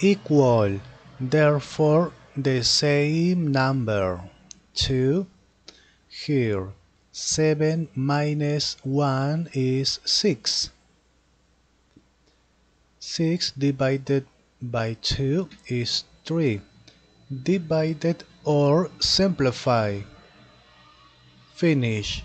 equal, therefore the same number. 2. Here, 7 minus 1 is 6. 6 divided by 2 is 3. Divided or simplify. Finish.